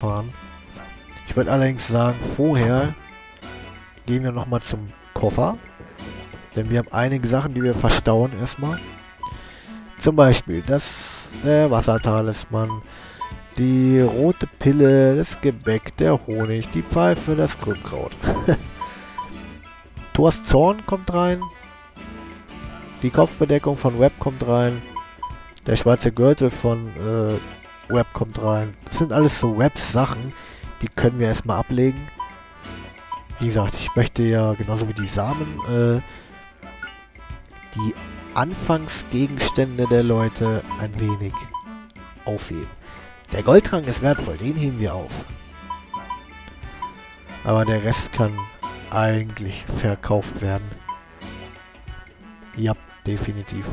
fahren. Ich würde allerdings sagen, vorher gehen wir nochmal zum Koffer. Denn wir haben einige Sachen, die wir verstauen erstmal. Zum Beispiel das der Wassertalisman, die rote Pille, das Gebäck, der Honig, die Pfeife, das Grünkraut. Thors Zorn kommt rein. Die Kopfbedeckung von Web kommt rein. Der schwarze Gürtel von äh, Web kommt rein. Das sind alles so Web-Sachen, die können wir erstmal ablegen. Wie gesagt, ich möchte ja genauso wie die Samen äh, die Anfangsgegenstände der Leute ein wenig aufheben. Der Goldrang ist wertvoll, den heben wir auf. Aber der Rest kann eigentlich verkauft werden. Ja, definitiv.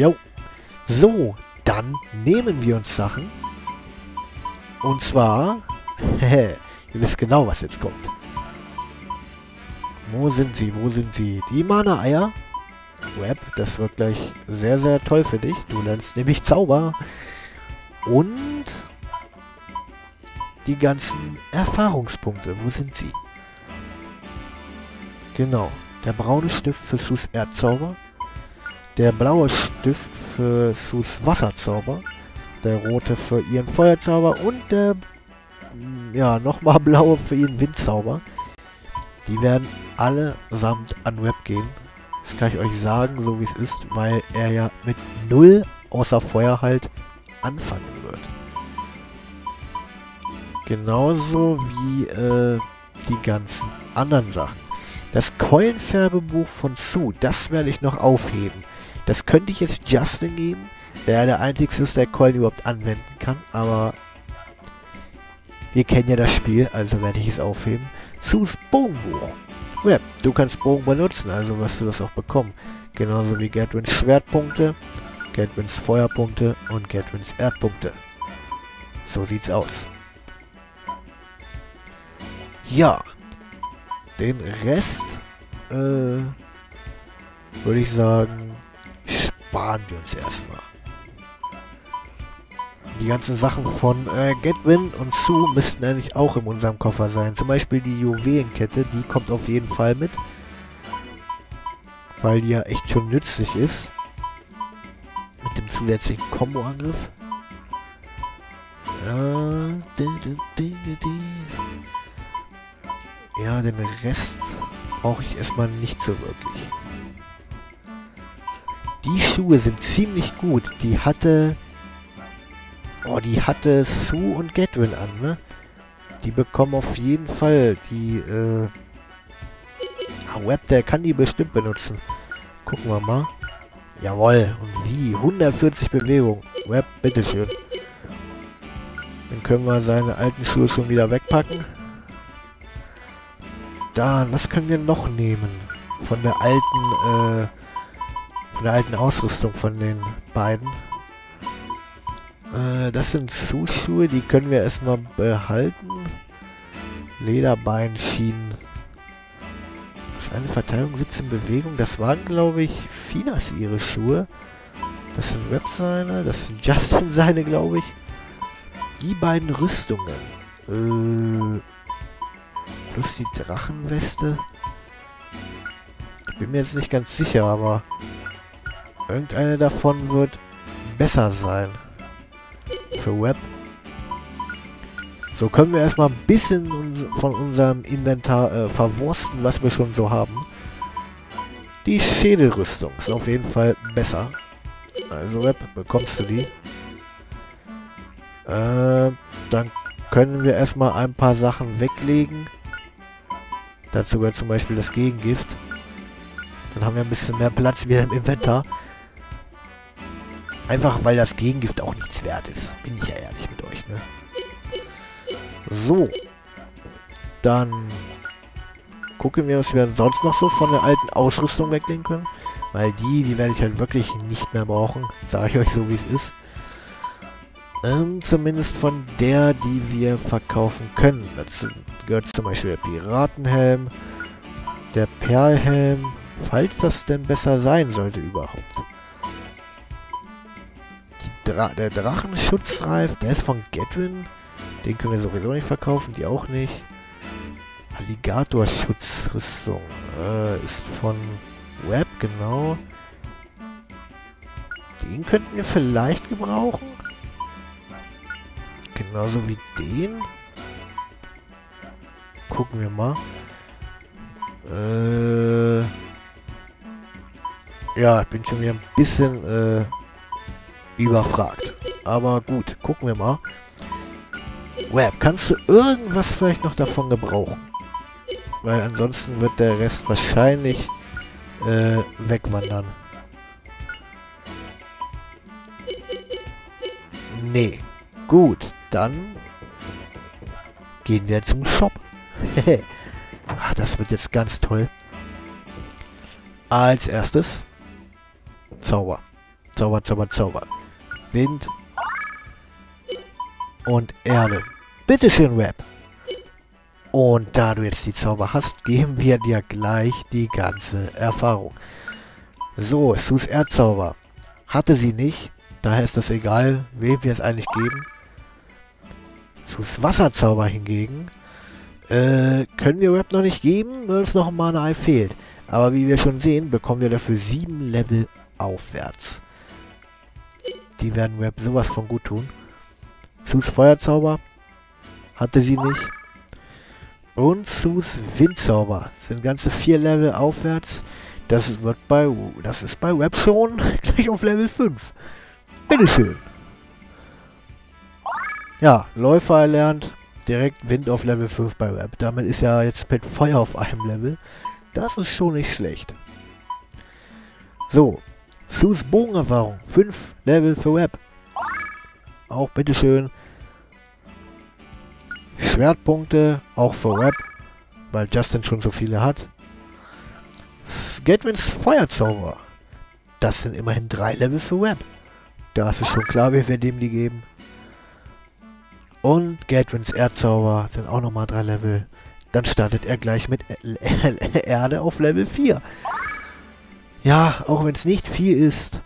Jo. So, dann nehmen wir uns Sachen. Und zwar... ihr wisst genau, was jetzt kommt. Wo sind sie? Wo sind sie? Die Mana-Eier. Web, das wird gleich sehr, sehr toll für dich. Du lernst nämlich Zauber. Und die ganzen Erfahrungspunkte. Wo sind sie? Genau. Der braune Stift für Sus Erdzauber. Der blaue Stift für Sus Wasserzauber. Der rote für ihren Feuerzauber. Und der, ja, nochmal blaue für ihren Windzauber. Die werden allesamt an Web gehen. Das kann ich euch sagen, so wie es ist, weil er ja mit null außer Feuer halt anfangen wird. Genauso wie äh, die ganzen anderen Sachen. Das Keulenfärbebuch von Sue, das werde ich noch aufheben. Das könnte ich jetzt Justin geben, der der einzige ist, der Keulen überhaupt anwenden kann, aber wir kennen ja das Spiel, also werde ich es aufheben. Sues Bogenbuch. Ja, du kannst Bogen benutzen, also wirst du das auch bekommen. Genauso wie Gatwins Schwertpunkte, Gatwins Feuerpunkte und Gatwins Erdpunkte. So sieht's aus. Ja. Den Rest, äh, würde ich sagen, sparen wir uns erstmal. Die ganzen Sachen von äh, Getwin und Sue müssten eigentlich auch in unserem Koffer sein. Zum Beispiel die Juwelenkette, die kommt auf jeden Fall mit. Weil die ja echt schon nützlich ist. Mit dem zusätzlichen Combo-Angriff. Ja, ja, den Rest brauche ich erstmal nicht so wirklich. Die Schuhe sind ziemlich gut. Die hatte Oh, die hatte Sue und Gatwin an, ne? Die bekommen auf jeden Fall die, äh... Ah, Web, der kann die bestimmt benutzen. Gucken wir mal. Jawoll. Und wie? 140 Bewegungen. Web, bitteschön. Dann können wir seine alten Schuhe schon wieder wegpacken. Dann, was können wir noch nehmen? Von der alten, äh... Von der alten Ausrüstung von den beiden. Äh, das sind Zuschuhe, die können wir erstmal behalten. Lederbeinschienen. Eine Verteilung, 17 Bewegung. Das waren, glaube ich, Finas ihre Schuhe. Das sind Web seine, das sind Justin seine, glaube ich. Die beiden Rüstungen. Äh, plus die Drachenweste. Ich bin mir jetzt nicht ganz sicher, aber irgendeine davon wird besser sein für Web. So können wir erstmal ein bisschen von unserem Inventar äh, verwursten, was wir schon so haben. Die Schädelrüstung ist auf jeden Fall besser. Also Web, bekommst du die. Äh, dann können wir erstmal ein paar Sachen weglegen. Dazu gehört zum Beispiel das Gegengift. Dann haben wir ein bisschen mehr Platz wieder im Inventar. Einfach weil das Gegengift auch nichts wert ist. Bin ich ja ehrlich mit euch, ne? So. Dann gucken wir, was wir sonst noch so von der alten Ausrüstung weglegen können. Weil die, die werde ich halt wirklich nicht mehr brauchen. Sage ich euch so, wie es ist. Ähm, zumindest von der, die wir verkaufen können. Dazu gehört zum Beispiel der Piratenhelm, der Perlhelm, falls das denn besser sein sollte überhaupt. Dra der Drachenschutzreif, der ist von Gatwin. Den können wir sowieso nicht verkaufen, die auch nicht. Alligatorschutzrüstung äh, ist von Web, genau. Den könnten wir vielleicht gebrauchen. Genauso wie den. Gucken wir mal. Äh ja, ich bin schon wieder ein bisschen äh, überfragt. Aber gut, gucken wir mal. Web, kannst du irgendwas vielleicht noch davon gebrauchen? Weil ansonsten wird der Rest wahrscheinlich äh, wegwandern. Nee. Gut, dann gehen wir zum Shop. Ach, das wird jetzt ganz toll. Als erstes Zauber. Zauber, Zauber, Zauber. Wind und Erde. Bitteschön, Web. Und da du jetzt die Zauber hast, geben wir dir gleich die ganze Erfahrung. So, Sus Erdzauber. Hatte sie nicht, daher ist es egal, wem wir es eigentlich geben. Sus Wasserzauber hingegen äh, können wir Web noch nicht geben, weil uns noch ein Mana-Ei fehlt. Aber wie wir schon sehen, bekommen wir dafür sieben Level aufwärts. Die werden Web sowas von gut tun. Sus Feuerzauber hatte sie nicht. Und Sus Windzauber sind ganze vier Level aufwärts. Das wird bei das ist bei Web schon gleich auf Level 5. Bitteschön. Ja, Läufer erlernt. Direkt Wind auf Level 5 bei Web. Damit ist ja jetzt mit Feuer auf einem Level. Das ist schon nicht schlecht. So. Sus Bogenerfahrung. 5 Level für Web. Auch bitteschön. Schwertpunkte, auch für Web, weil Justin schon so viele hat. Gatwins Feuerzauber. Das sind immerhin drei Level für Web. Da ist es schon klar, wie wir dem die geben. Und Gatwins Erdzauber sind auch nochmal drei Level. Dann startet er gleich mit Erde auf Level 4. Ja, auch wenn es nicht viel ist.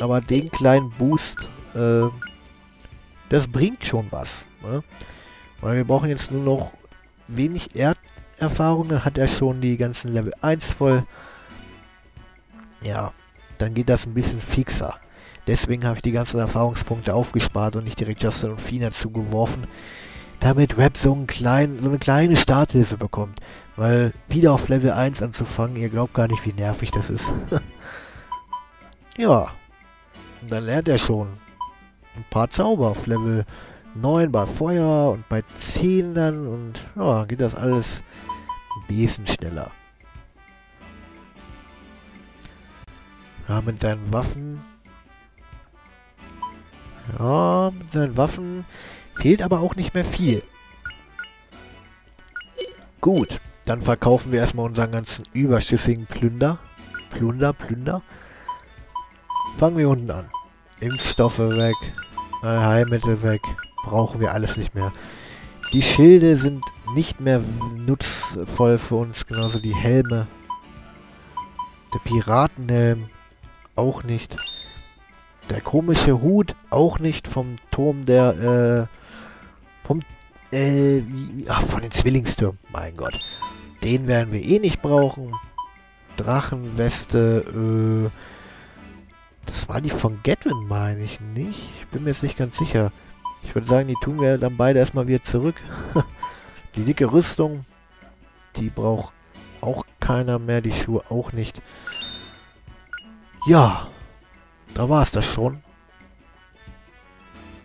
Aber den kleinen Boost, äh, das bringt schon was. Ne? Weil wir brauchen jetzt nur noch wenig Erderfahrung, dann hat er schon die ganzen Level 1 voll. Ja, dann geht das ein bisschen fixer. Deswegen habe ich die ganzen Erfahrungspunkte aufgespart und nicht direkt Justin und Fina zugeworfen. Damit Web so, einen kleinen, so eine kleine Starthilfe bekommt. Weil wieder auf Level 1 anzufangen, ihr glaubt gar nicht, wie nervig das ist. ja. Und dann lernt er schon ein paar Zauber auf Level 9 bei Feuer und bei 10 dann und ja, geht das alles ein bisschen schneller. Ja, mit seinen Waffen. Ja, mit seinen Waffen fehlt aber auch nicht mehr viel. Gut, dann verkaufen wir erstmal unseren ganzen überschüssigen Plünder. Plunder, Plünder. Fangen wir unten an. Impfstoffe weg. Heilmittel weg brauchen wir alles nicht mehr. Die Schilde sind nicht mehr nutzvoll für uns, genauso die Helme. Der Piratenhelm auch nicht. Der komische Hut auch nicht vom Turm der, äh, vom, äh, ach, von den Zwillingstürmen, mein Gott. Den werden wir eh nicht brauchen. Drachenweste, äh, das war die von Gatwin, meine ich nicht. Ich bin mir jetzt nicht ganz sicher. Ich würde sagen, die tun wir dann beide erstmal wieder zurück. die dicke Rüstung, die braucht auch keiner mehr, die Schuhe auch nicht. Ja, da war es das schon.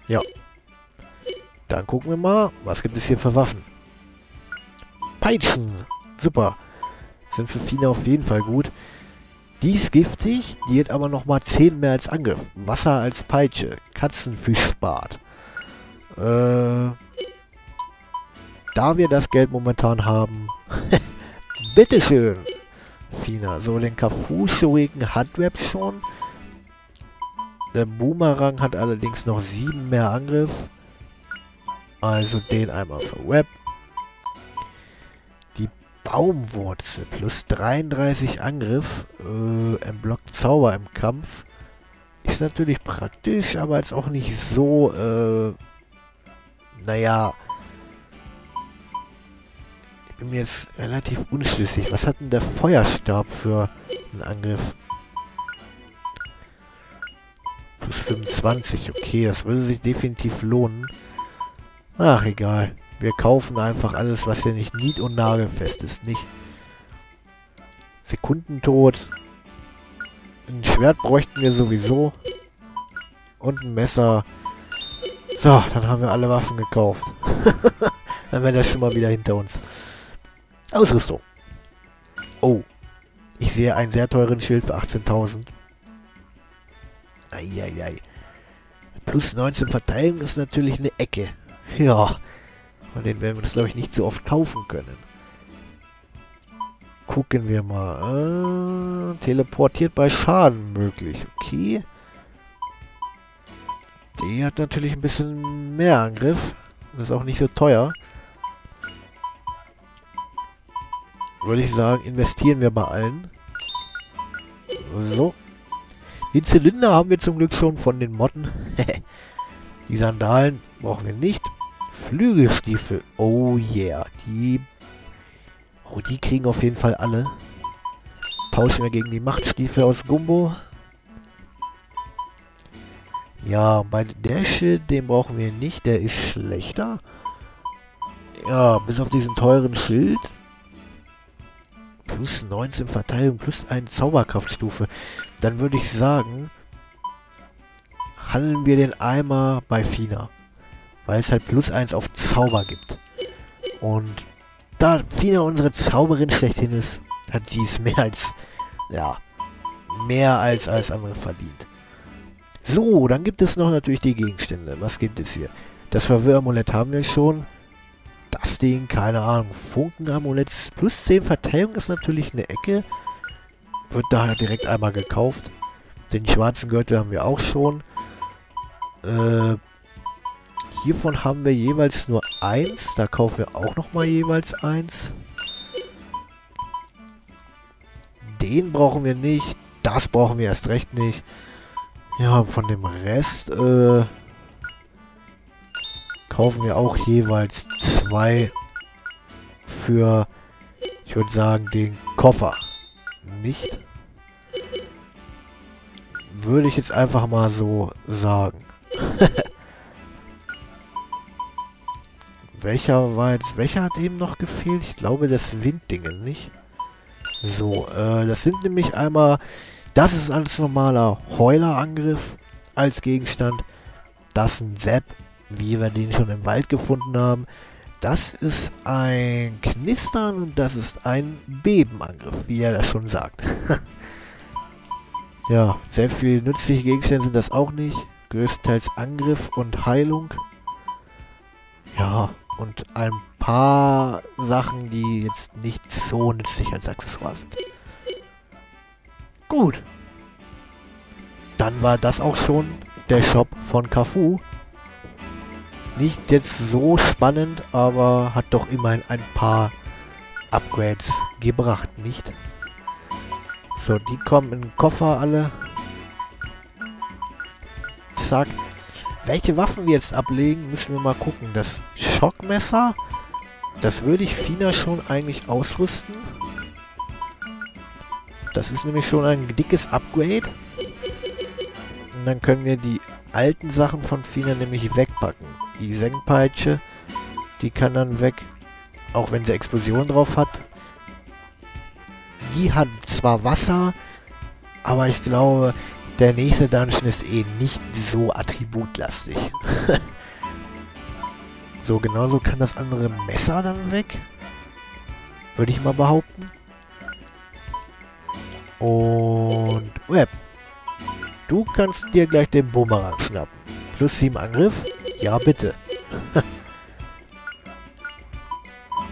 Ja. Dann gucken wir mal, was gibt es hier für Waffen. Peitschen. Super. Sind für Fina auf jeden Fall gut. Die ist giftig, die hat aber nochmal 10 mehr als Angriff. Wasser als Peitsche. Katzenfisch spart. Äh, da wir das Geld momentan haben, bitteschön, Fina. So, den Kafu-Shuriken hat Web schon. Der Boomerang hat allerdings noch 7 mehr Angriff. Also den einmal für Web. Die Baumwurzel plus 33 Angriff. Äh, ein Block Zauber im Kampf. Ist natürlich praktisch, aber jetzt auch nicht so, äh, naja, ich bin mir jetzt relativ unschlüssig. Was hat denn der Feuerstab für einen Angriff? Plus 25, okay, das würde sich definitiv lohnen. Ach, egal. Wir kaufen einfach alles, was hier nicht nied- und nagelfest ist, nicht? Sekundentod. Ein Schwert bräuchten wir sowieso. Und ein Messer. So, dann haben wir alle Waffen gekauft. dann wäre das schon mal wieder hinter uns. Ausrüstung. Oh. Ich sehe einen sehr teuren Schild für 18.000. Eieiei. Plus 19 Verteidigung ist natürlich eine Ecke. Ja. Und den werden wir das, glaube ich, nicht so oft kaufen können. Gucken wir mal. Äh, teleportiert bei Schaden möglich. Okay. Die hat natürlich ein bisschen mehr Angriff. Und ist auch nicht so teuer. Würde ich sagen, investieren wir bei allen. So. Die Zylinder haben wir zum Glück schon von den Motten. die Sandalen brauchen wir nicht. Flügelstiefel. Oh yeah. Die Oh, die kriegen auf jeden Fall alle. Tauschen wir gegen die Machtstiefel aus Gumbo. Ja, bei der Schild, den brauchen wir nicht. Der ist schlechter. Ja, bis auf diesen teuren Schild. Plus 19 Verteidigung, plus 1 Zauberkraftstufe. Dann würde ich sagen, handeln wir den Eimer bei Fina. Weil es halt plus 1 auf Zauber gibt. Und da Fina unsere Zauberin schlechthin ist, hat sie es mehr als, ja, mehr als alles andere verdient. So, dann gibt es noch natürlich die Gegenstände. Was gibt es hier? Das Verwirramulett haben wir schon. Das Ding, keine Ahnung, Funkenamulett plus 10 Verteidigung ist natürlich eine Ecke. Wird daher direkt einmal gekauft. Den schwarzen Gürtel haben wir auch schon. Äh, Hiervon haben wir jeweils nur eins. Da kaufen wir auch nochmal jeweils eins. Den brauchen wir nicht. Das brauchen wir erst recht nicht. Ja, von dem Rest äh, kaufen wir auch jeweils zwei für, ich würde sagen, den Koffer. Nicht? Würde ich jetzt einfach mal so sagen. Welcher war jetzt... Welcher hat eben noch gefehlt? Ich glaube, das Winddingen, nicht? So, äh, das sind nämlich einmal... Das ist als normaler Heulerangriff als Gegenstand. Das ist ein Sepp, wie wir den schon im Wald gefunden haben. Das ist ein Knistern und das ist ein Bebenangriff, wie er das schon sagt. ja, sehr viele nützliche Gegenstände sind das auch nicht. Größtenteils Angriff und Heilung. Ja, und ein paar Sachen, die jetzt nicht so nützlich als Accessoire sind. Gut. Dann war das auch schon der Shop von Cafu. Nicht jetzt so spannend, aber hat doch immerhin ein paar Upgrades gebracht, nicht? So, die kommen in den Koffer alle. Zack. Welche Waffen wir jetzt ablegen, müssen wir mal gucken. Das Schockmesser, das würde ich Fina schon eigentlich ausrüsten. Das ist nämlich schon ein dickes Upgrade. Und dann können wir die alten Sachen von Fina nämlich wegpacken. Die Senkpeitsche, die kann dann weg, auch wenn sie Explosion drauf hat. Die hat zwar Wasser, aber ich glaube, der nächste Dungeon ist eh nicht so attributlastig. so, genauso kann das andere Messer dann weg. Würde ich mal behaupten. Und Web. Du kannst dir gleich den Bumerang schnappen. Plus 7 Angriff? Ja, bitte.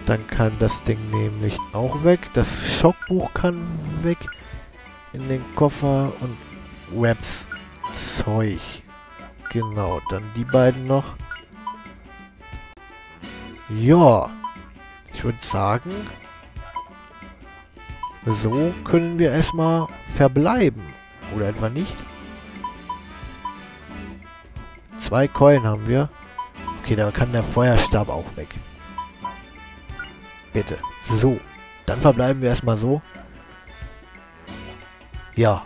Dann kann das Ding nämlich auch weg. Das Schockbuch kann weg in den Koffer und Webs Zeug. Genau, dann die beiden noch. Ja, ich würde sagen, so können wir erstmal verbleiben. Oder etwa nicht? Zwei Keulen haben wir. Okay, da kann der Feuerstab auch weg. Bitte. So. Dann verbleiben wir erstmal so. Ja.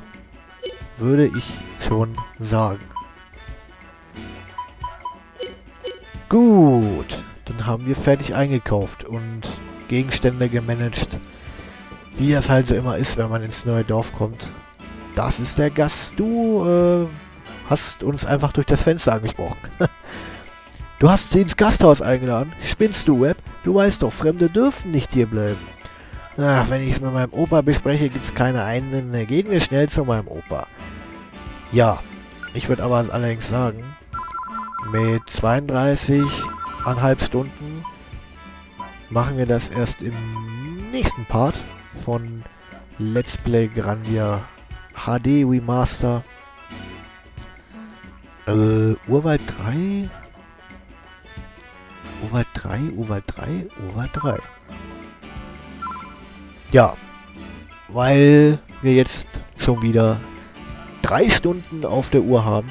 Würde ich schon sagen. Gut. Dann haben wir fertig eingekauft und Gegenstände gemanagt. Wie das halt so immer ist, wenn man ins neue Dorf kommt. Das ist der Gast. Du äh, hast uns einfach durch das Fenster angesprochen. du hast sie ins Gasthaus eingeladen. Spinnst du, Web? Du weißt doch, Fremde dürfen nicht hier bleiben. Ach, wenn ich es mit meinem Opa bespreche, gibt es keine Einwände. Gehen wir schnell zu meinem Opa. Ja, ich würde aber allerdings sagen, mit 32,5 Stunden machen wir das erst im nächsten Part von Let's Play Grandia HD Remaster. Äh, Urwald 3? Urwald 3, Urwald 3, Urwald 3. Ja, weil wir jetzt schon wieder drei Stunden auf der Uhr haben.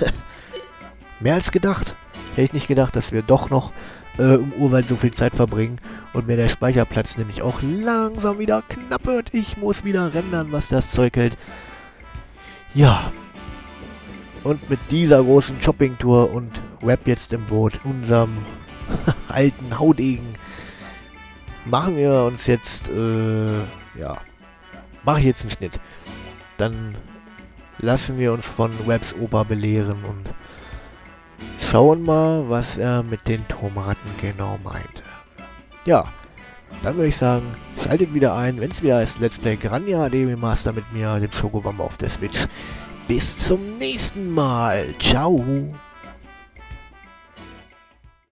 Mehr als gedacht. Hätte ich nicht gedacht, dass wir doch noch äh, im Urwald so viel Zeit verbringen und mir der Speicherplatz nämlich auch langsam wieder knapp wird. Ich muss wieder rendern, was das Zeug hält. Ja. Und mit dieser großen Shopping-Tour und Web jetzt im Boot, unserem alten Haudegen, machen wir uns jetzt, äh, ja, mache ich jetzt einen Schnitt. Dann lassen wir uns von Webs Opa belehren und schauen mal, was er mit den Turmratten genau meinte. Ja, dann würde ich sagen, schaltet wieder ein, wenn es wieder heißt Let's Play Grania DB Master mit mir, dem Schokobomber auf der Switch. Bis zum nächsten Mal. Ciao.